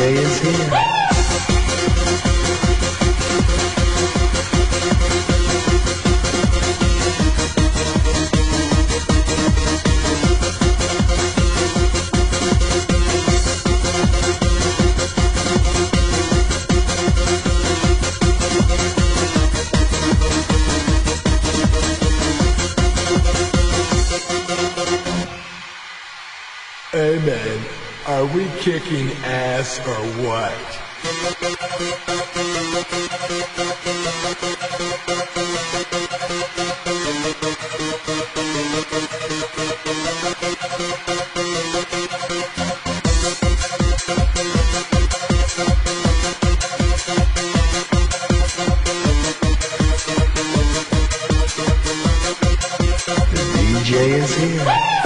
Is here. Amen. Are we kicking ass or what? DJ is here.